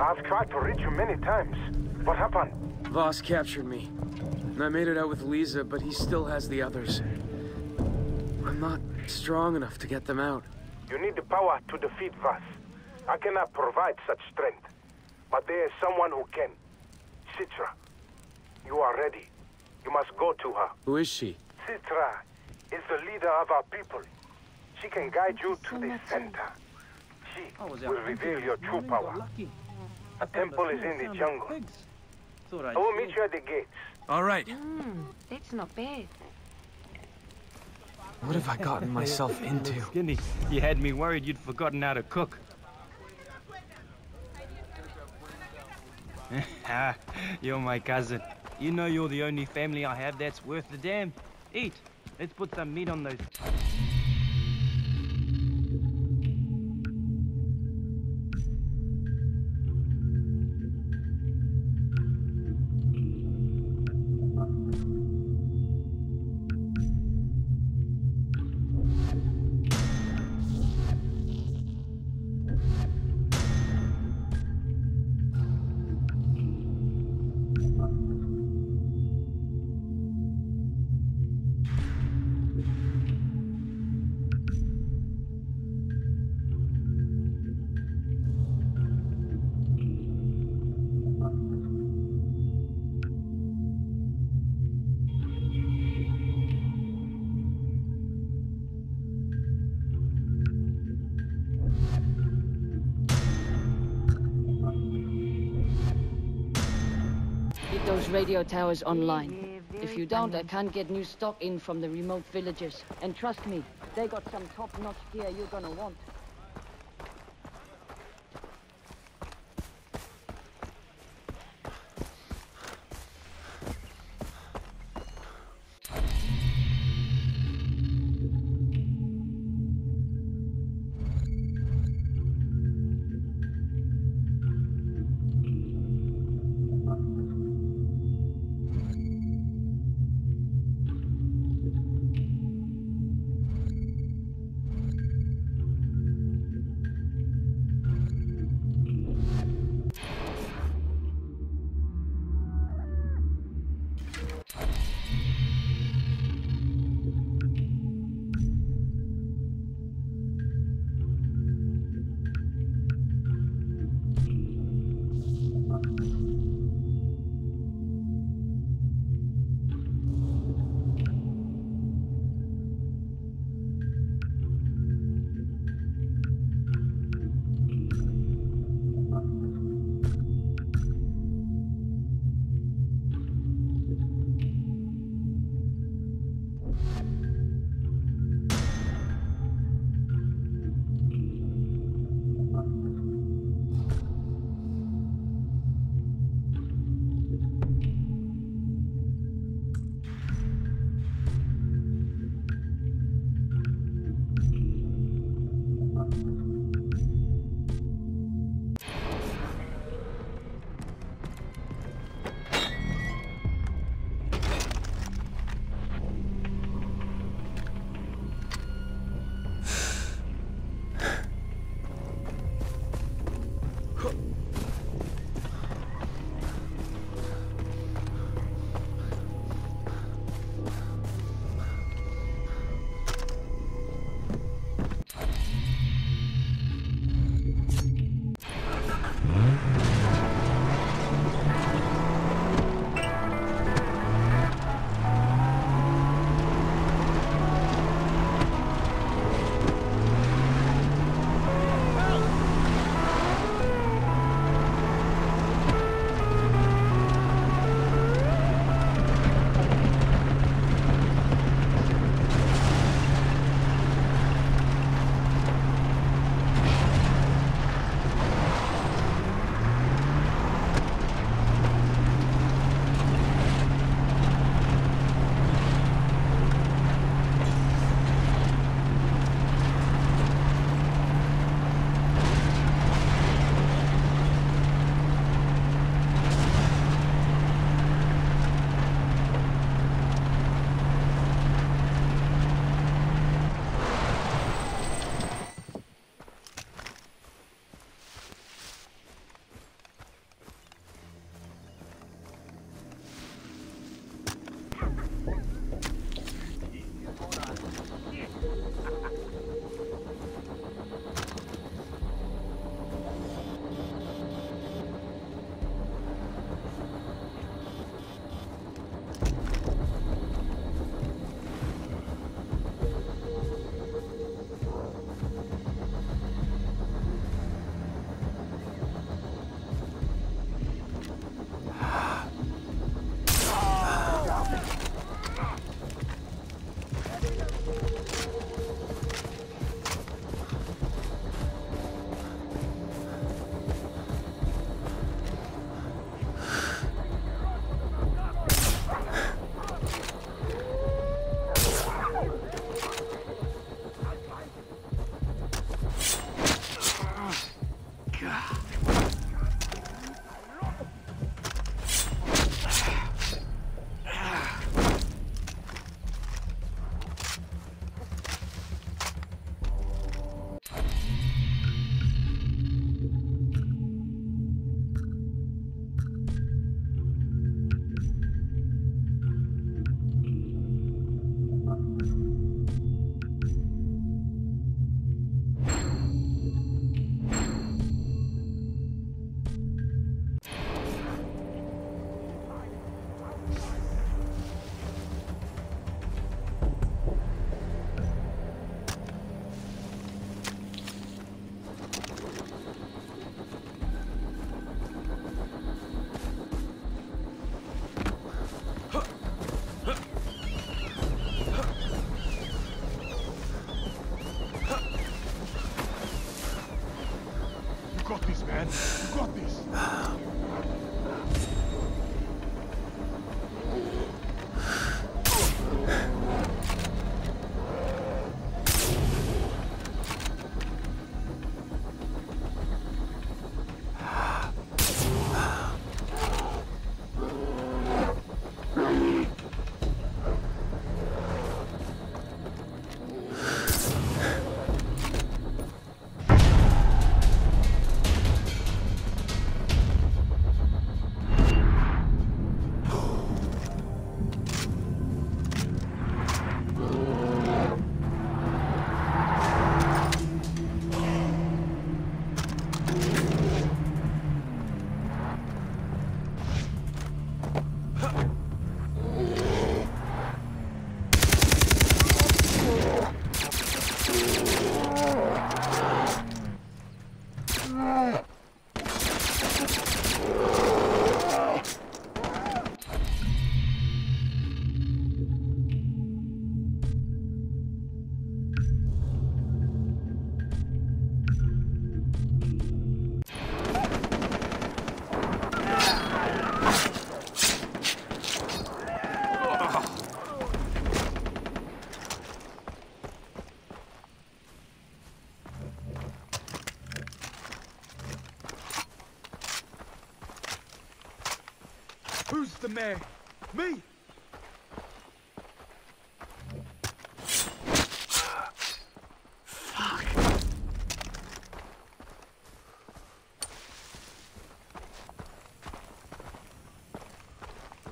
I've tried to reach you many times. What happened? Vaas captured me. And I made it out with Liza, but he still has the others. I'm not strong enough to get them out. You need the power to defeat Vaas. I cannot provide such strength. But there is someone who can. Citra. You are ready. You must go to her. Who is she? Citra is the leader of our people. She can guide you to the center. She will reveal your true power. A temple is in the jungle. I will meet you at the gates. All right. Hmm, that's not bad. What have I gotten myself into? Skinny, you had me worried you'd forgotten how to cook. you're my cousin. You know you're the only family I have that's worth the damn. Eat. Let's put some meat on those. Get those radio towers online. If you don't, I can't get new stock in from the remote villages. And trust me, they got some top-notch gear you're gonna want.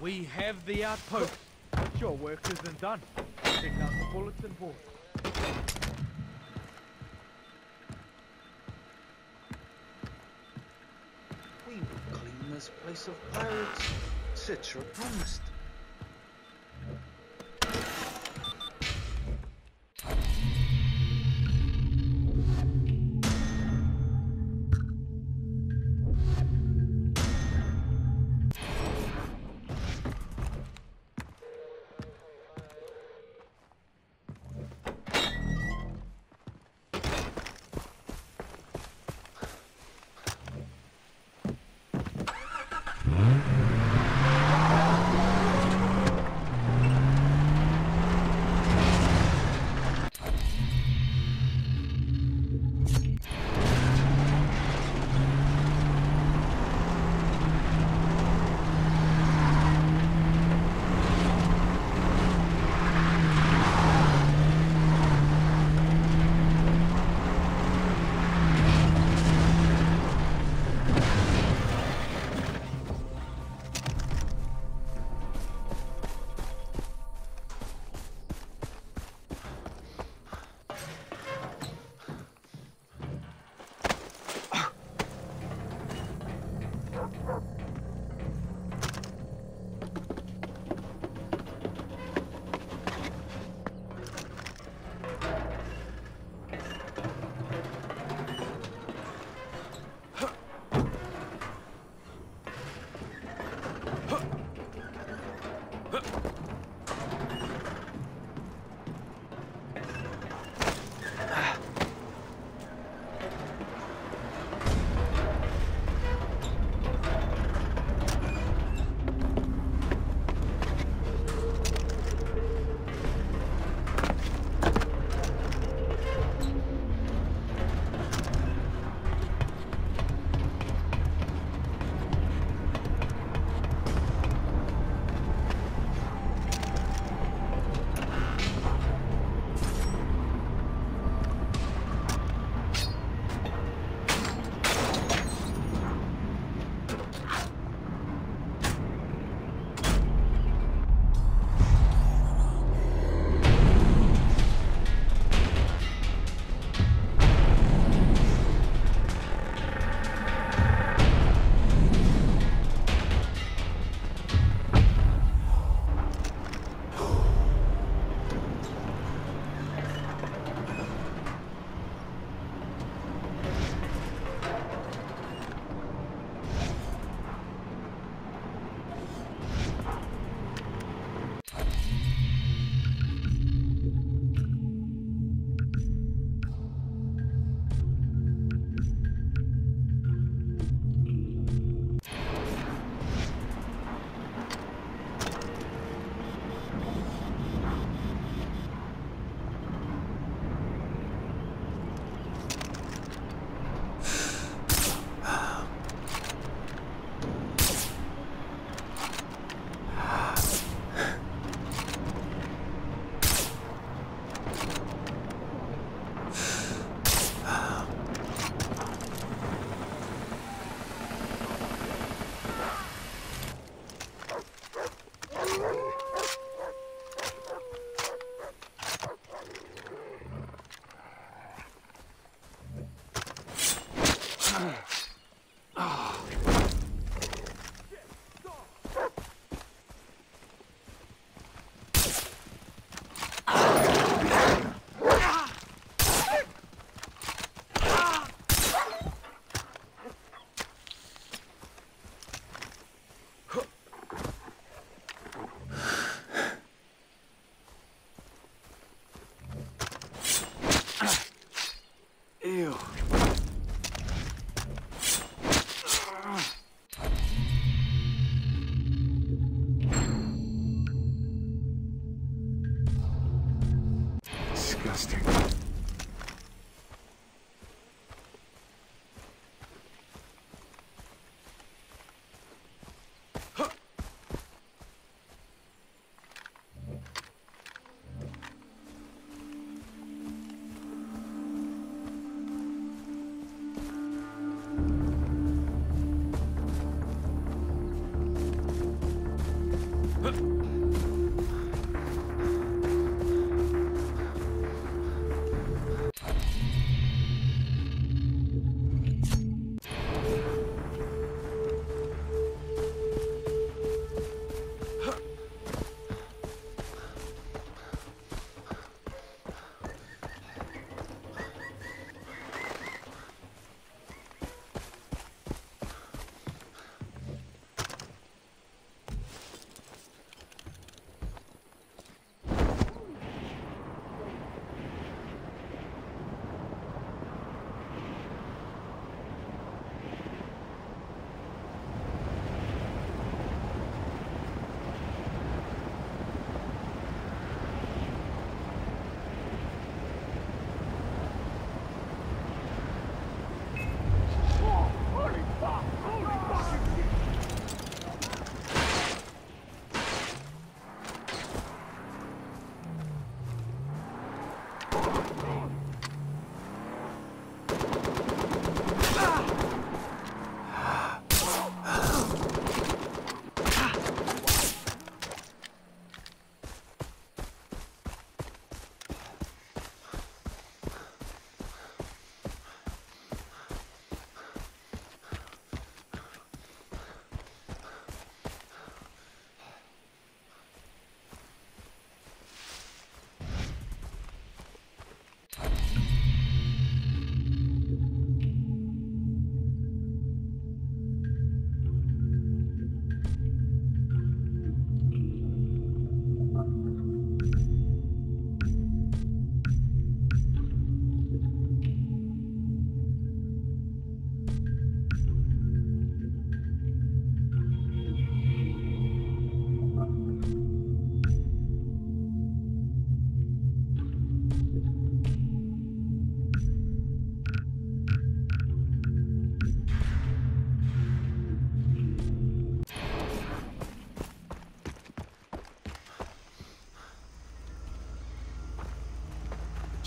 We have the outpost. But your work isn't done. Take out the bullets and boards. We will clean this place of pirates. Citra promised.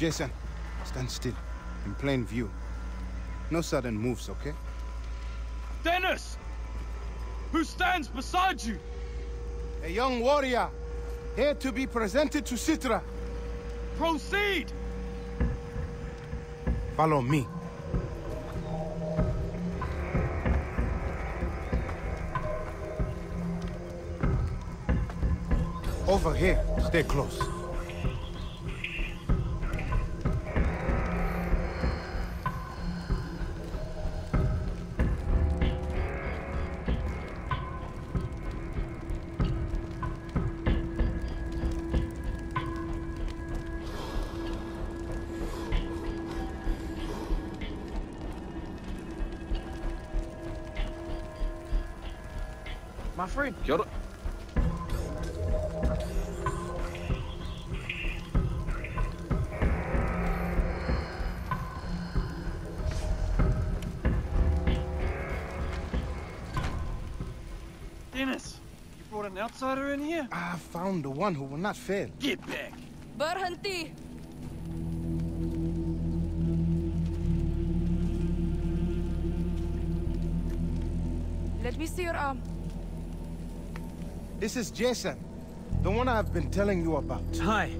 Jason, stand still. In plain view. No sudden moves, okay? Dennis! Who stands beside you? A young warrior, here to be presented to Citra. Proceed! Follow me. Over here. Stay close. My friend. Kia ora. Dennis, you brought an outsider in here? I found the one who will not fail. Get back! Berhenti! Let me see your arm. This is Jason. The one I've been telling you about. Hi.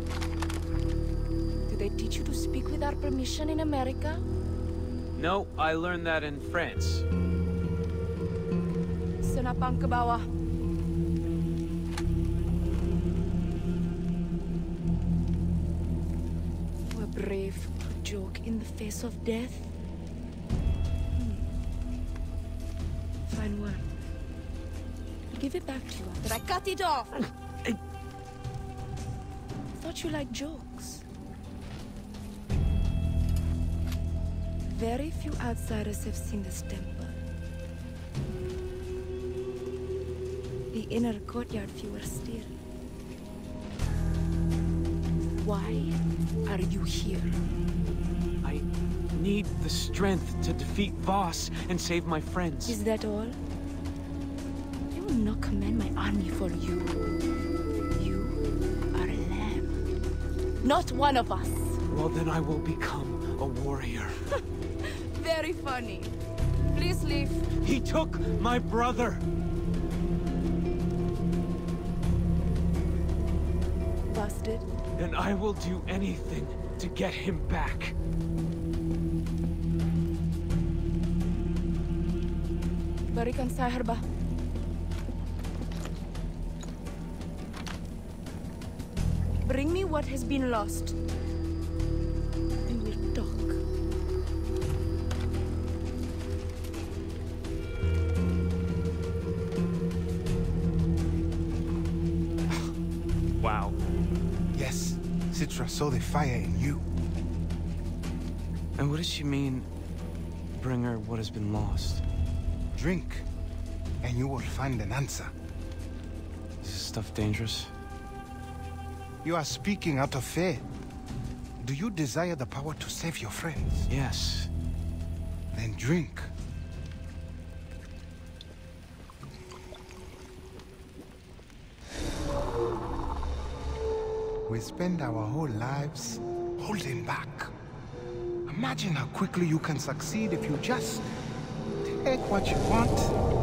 Did they teach you to speak without permission in America? No, I learned that in France. Senapang ke bawah. We're brave to joke in the face of death. Give it back to you after I cut it off. I... Thought you liked jokes. Very few outsiders have seen this temple. The inner courtyard fewer still. Why are you here? I need the strength to defeat Vaas and save my friends. Is that all? Command my army for you. You are a lamb. Not one of us. Well, then I will become a warrior. Very funny. Please leave. He took my brother. bastard. And I will do anything to get him back. Berikan saya what has been lost. And we'll talk. Wow. Yes, Citra saw the fire in you. And what does she mean, bring her what has been lost? Drink, and you will find an answer. Is this stuff dangerous? You are speaking out of fear. Do you desire the power to save your friends? Yes. Then drink. We spend our whole lives holding back. Imagine how quickly you can succeed if you just take what you want.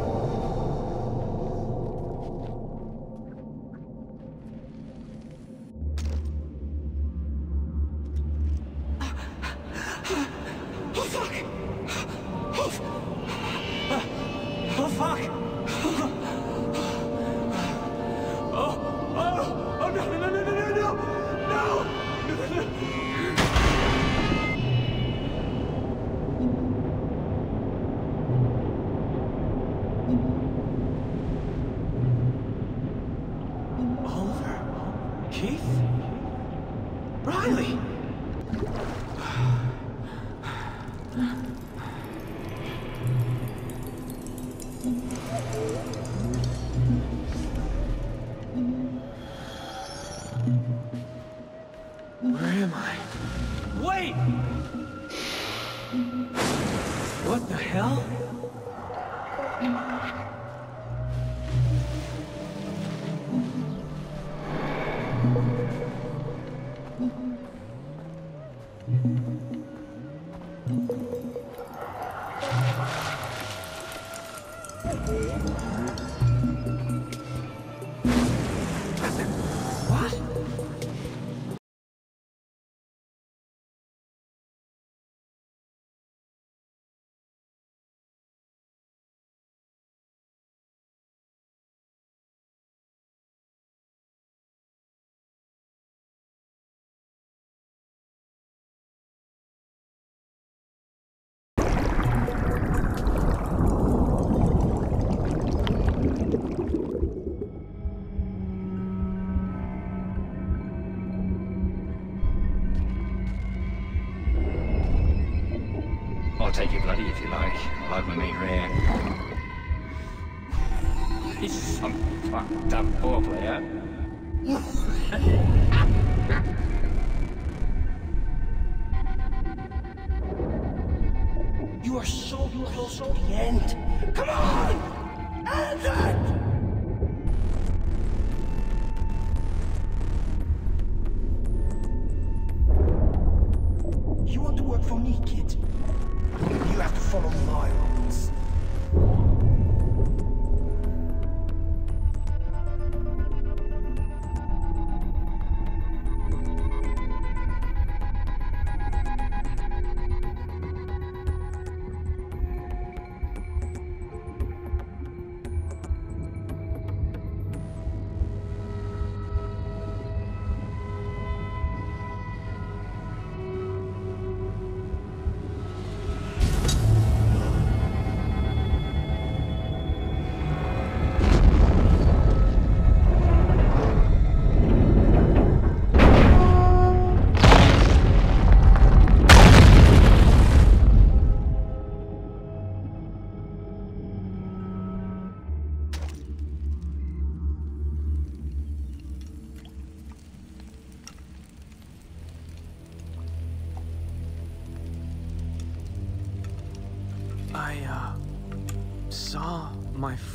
Riley? Take you bloody if you like. I like my meat rare. He's some fucked up poor player. You are so close to the end. Come on! End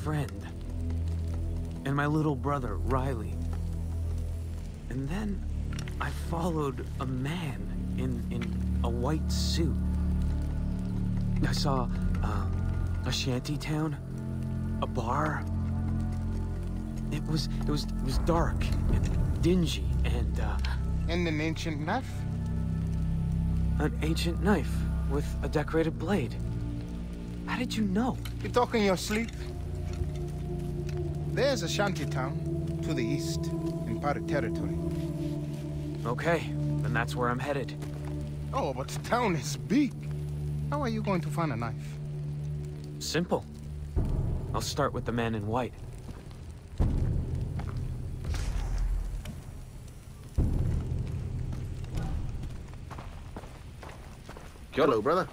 friend and my little brother, Riley. And then I followed a man in, in a white suit. I saw uh, a shanty town, a bar, it was it was it was dark and dingy and uh And an ancient knife? an ancient knife with a decorated blade. How did you know? You talk in your sleep? There's a shanty town to the east in Pirate territory. Okay, then that's where I'm headed. Oh, but the town is big. How are you going to find a knife? Simple. I'll start with the man in white. Hello, brother.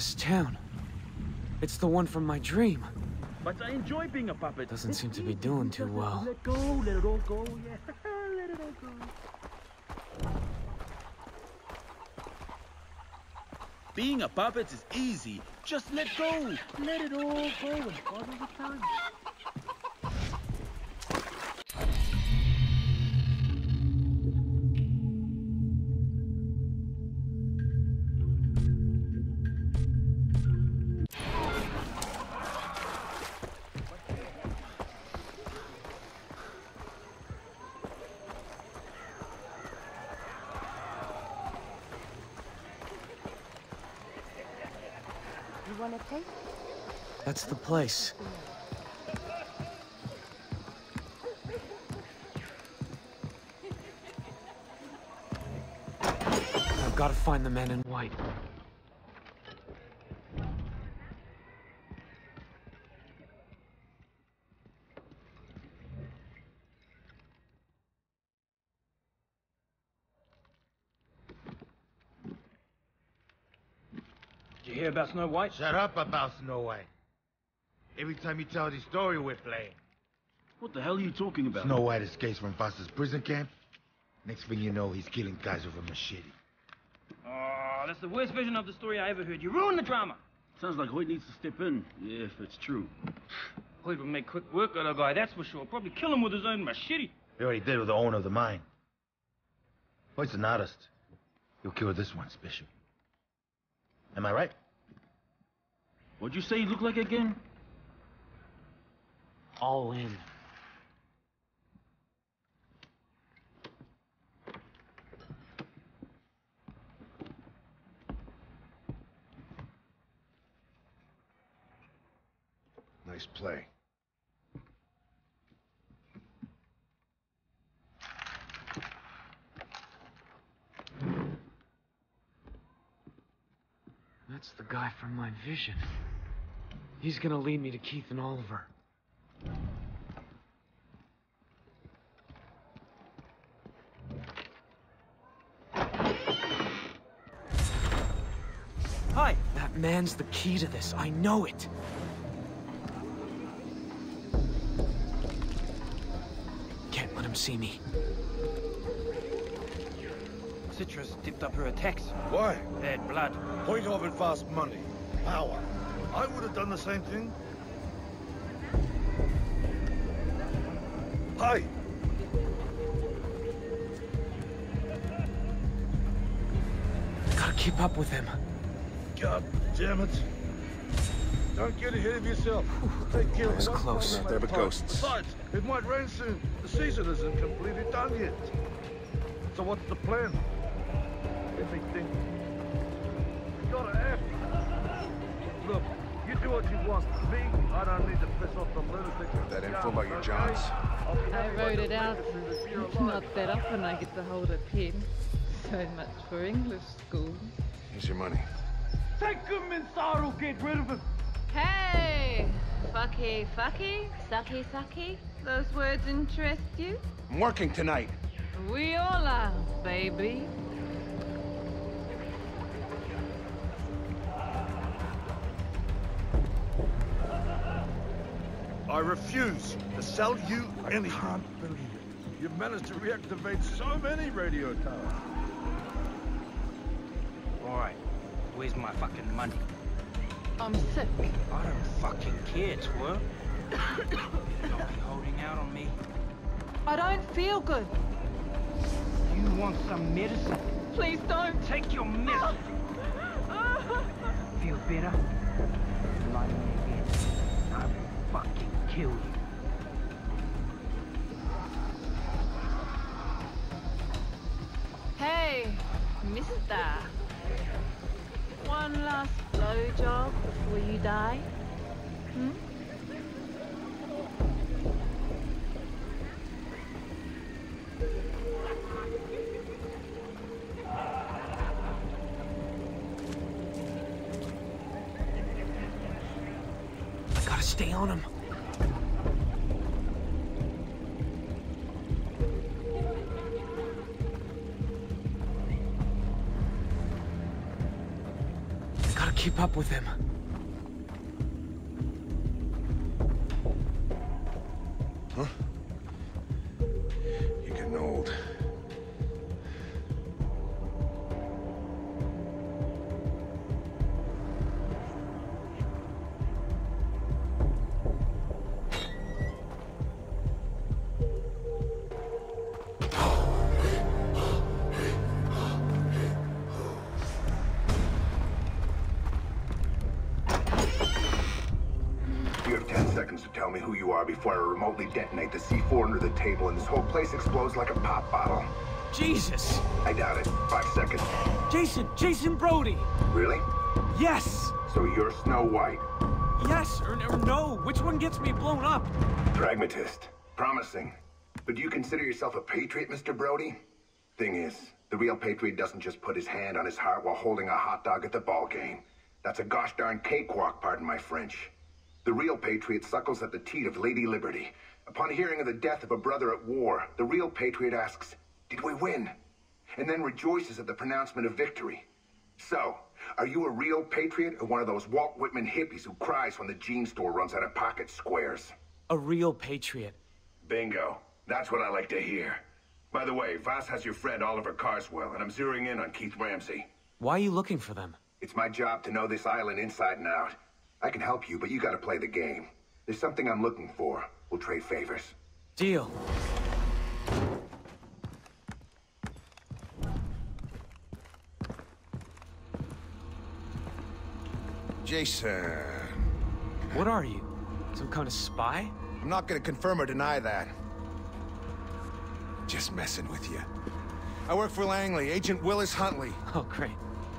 This town. It's the one from my dream. But I enjoy being a puppet. Doesn't seem to be doing too well. Let go, let it all go, yeah. let it all go. Being a puppet is easy. Just let go. Let it all go and follow the time. That's the place. I've got to find the man in white. About Snow White? Shut up about Snow White. Every time you tell this story, we're playing. What the hell are you talking about? Snow White escapes from Foster's prison camp. Next thing you know, he's killing guys with a machete. Oh, that's the worst version of the story I ever heard. You ruined the drama. Sounds like Hoyt needs to step in, if it's true. Hoyt would make quick work of the guy, that's for sure. Probably kill him with his own machete. He already did with the owner of the mine. Hoyt's an artist. He'll kill this one special. Am I right? What'd you say he looked like again? All in. Nice play. That's the guy from my vision. He's gonna lead me to Keith and Oliver. Hi. That man's the key to this. I know it. Can't let him see me. Citra's tipped up her attacks. Why? Bad blood. Point of it fast money. Power. I would have done the same thing. Hi. Gotta keep up with him. God damn it. Don't get ahead of yourself. Take care That was close. problem at They're a but time. ghosts. Besides, it might rain soon. The season isn't completely done yet. So what's the plan? Let me think. We gotta act. Look, you do what you want. Me, I don't need to piss off the lunatics. That info about your Johns? I wrote it out. It's Not that often I get to hold a pen. So much for English school. Here's your money. Take him inside or get rid of him. Hey! Fucky, fucky, sucky, sucky. Those words interest you? I'm working tonight. We all are, baby. I refuse to sell you anything. I can't believe it. You've managed to reactivate so many radio towers. All right. Where's my fucking money? I'm sick. I don't fucking care, twerp. Don't be holding out on me. I don't feel good. You want some medicine? Please don't. Take your medicine. Feel better? Lie me again. I will fucking kill you. Hey, mister. One last blowjob before you die? Hmm? I gotta stay on him. Up with him. Tell me who you are before I remotely detonate the C4 under the table and this whole place explodes like a pop bottle. Jesus! I doubt it. Five seconds. Jason! Jason Brody! Really? Yes! So you're Snow White. Yes or, or no? Which one gets me blown up? Pragmatist. Promising. But do you consider yourself a patriot, Mr. Brody? Thing is, the real patriot doesn't just put his hand on his heart while holding a hot dog at the ball game. That's a gosh darn cakewalk, pardon my French. The real patriot suckles at the teat of Lady Liberty. Upon hearing of the death of a brother at war, the real patriot asks, Did we win? And then rejoices at the pronouncement of victory. So, are you a real patriot or one of those Walt Whitman hippies who cries when the jean store runs out of pocket squares? A real patriot. Bingo. That's what I like to hear. By the way, Vaas has your friend Oliver Carswell, and I'm zeroing in on Keith Ramsey. Why are you looking for them? It's my job to know this island inside and out. I can help you, but you gotta play the game. There's something I'm looking for. We'll trade favors. Deal. Jason. What are you? Some kind of spy? I'm not gonna confirm or deny that. Just messing with you. I work for Langley, Agent Willis Huntley. Oh, great.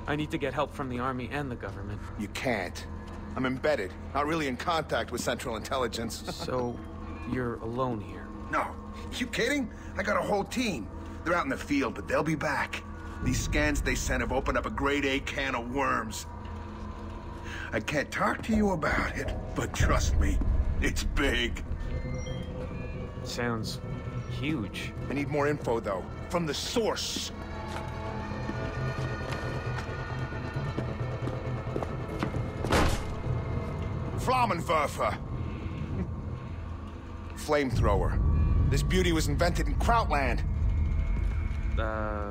I need to get help from the army and the government. You can't. I'm embedded, not really in contact with Central Intelligence. so, you're alone here? No. You kidding? I got a whole team. They're out in the field, but they'll be back. These scans they sent have opened up a grade A can of worms. I can't talk to you about it, but trust me, it's big. Sounds huge. I need more info, though. From the source. Flammenwerfer. Flamethrower. This beauty was invented in Krautland. Uh...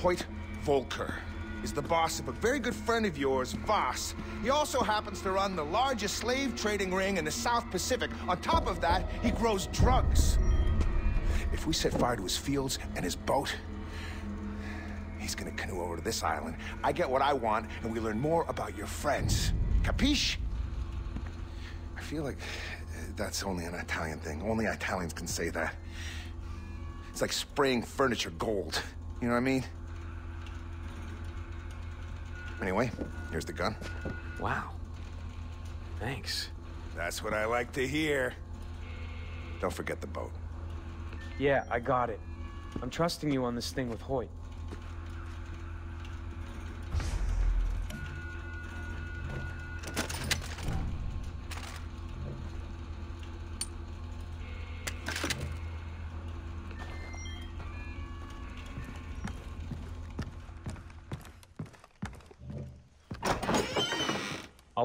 Hoyt Volker is the boss of a very good friend of yours, Vaas. He also happens to run the largest slave trading ring in the South Pacific. On top of that, he grows drugs. If we set fire to his fields and his boat, he's gonna canoe over to this island. I get what I want, and we learn more about your friends. Capiche? I feel like that's only an Italian thing. Only Italians can say that. It's like spraying furniture gold. You know what I mean? Anyway, here's the gun. Wow. Thanks. That's what I like to hear. Don't forget the boat. Yeah, I got it. I'm trusting you on this thing with Hoyt.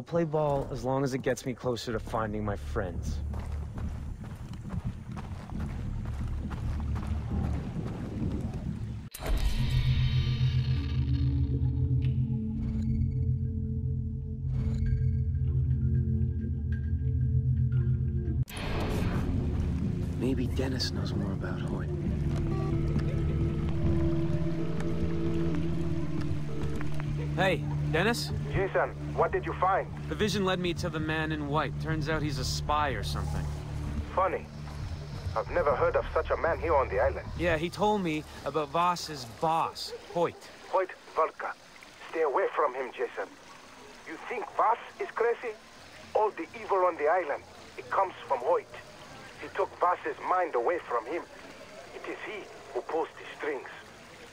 Play ball as long as it gets me closer to finding my friends. Maybe Dennis knows more about Hoyt. Dennis? Jason, what did you find? The vision led me to the man in white. Turns out he's a spy or something. Funny. I've never heard of such a man here on the island. Yeah, he told me about Vaas's boss, Hoyt. Hoyt Volker. Stay away from him, Jason. You think Vaas is crazy? All the evil on the island, it comes from Hoyt. He took Vaas's mind away from him. It is he who pulls the strings.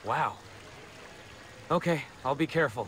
Wow. Okay, I'll be careful.